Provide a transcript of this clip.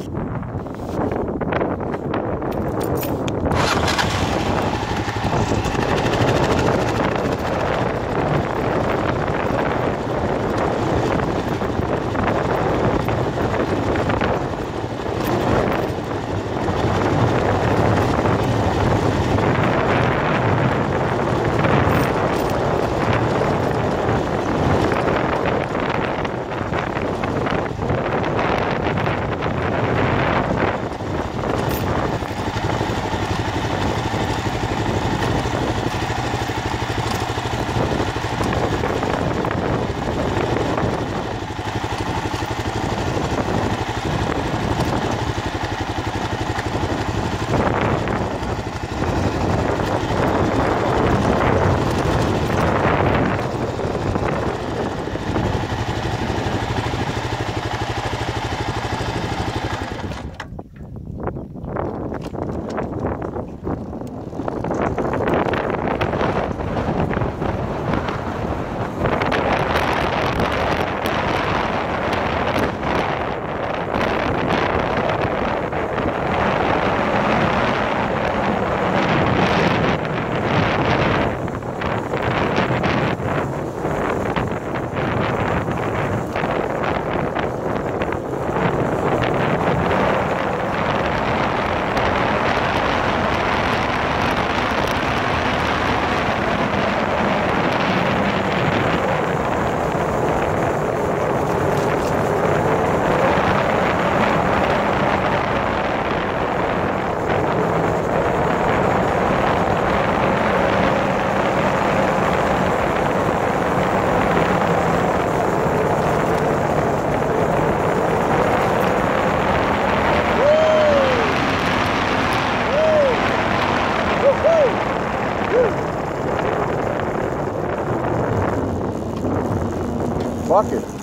ました。fuck it.